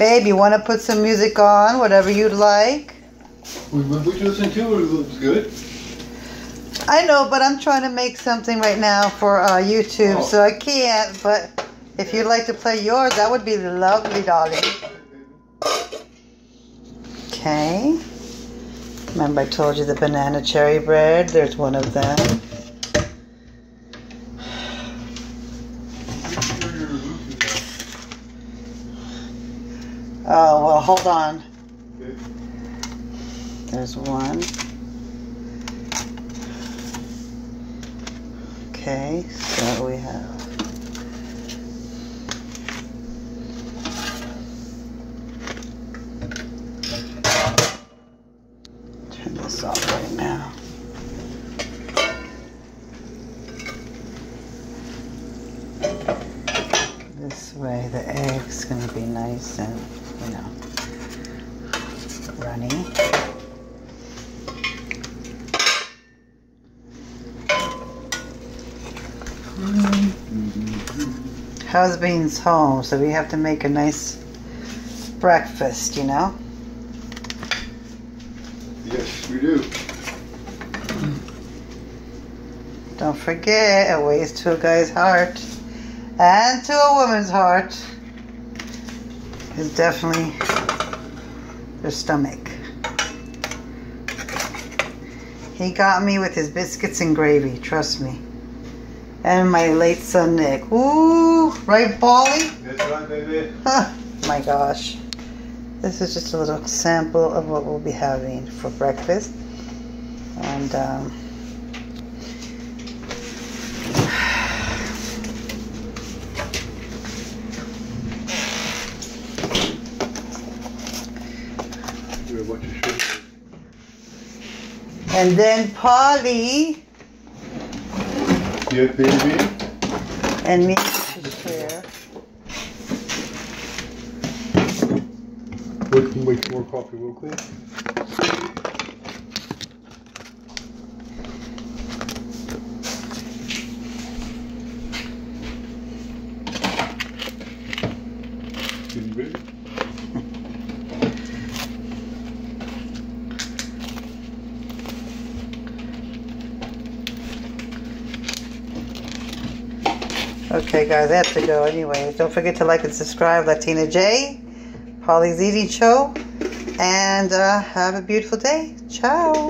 Babe, you want to put some music on, whatever you'd like? We, we, we listened to it, it was good. I know, but I'm trying to make something right now for uh, YouTube, Oh. so I can't. But if you'd like to play yours, that would be lovely, darling. Okay. Remember I told you the banana cherry bread? There's one of them. Oh, well, hold on. There's one. Okay, so we have. Turn this off right now. This way the egg's gonna be nice and, you know, runny. Mm-hmm. Husband's home, so we have to make a nice breakfast, you know? Yes, we do. Don't forget, it weighs to a guy's heart and to a woman's heart is definitely their stomach. He got me with his biscuits and gravy, trust me. And my late son Nick. Ooh, right, Polly? That's right, baby. Huh, my gosh. This is just a little sample of what we'll be having for breakfast. And, um, Here, watch your shoulder. and then Polly Yeah, baby. and me to share. Wait, wait for more coffee real quick. Getting ready? Okay, guys, I have to go anyway. Don't forget to like and subscribe, Latina Jay, Polly's Eating Show, and uh, have a beautiful day. Ciao.